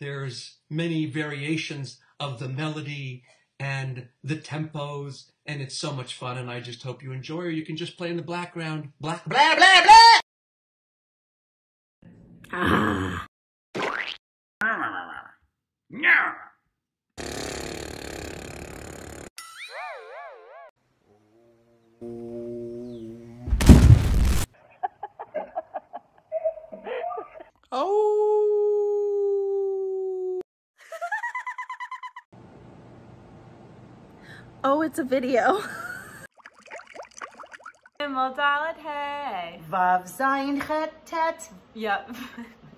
There's many variations of the melody and the tempos, and it's so much fun, and I just hope you enjoy, or you can just play in the background. Black, blah, blah, blah! Ah. Oh. Oh, it's a video. Hey. Vav Zayin Chet Tet. Yep.